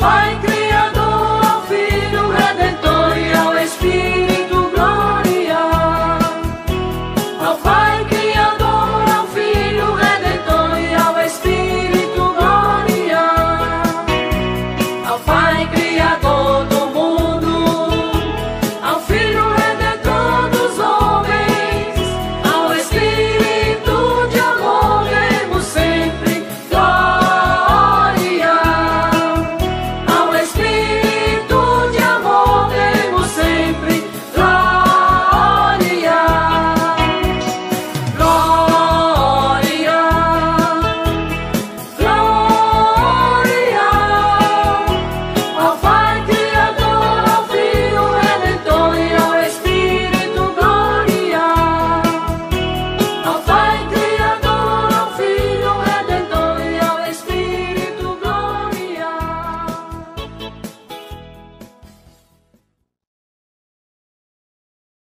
Pai Criador, ao Filho Redentor e ao Espírito Glória. Ao Pai...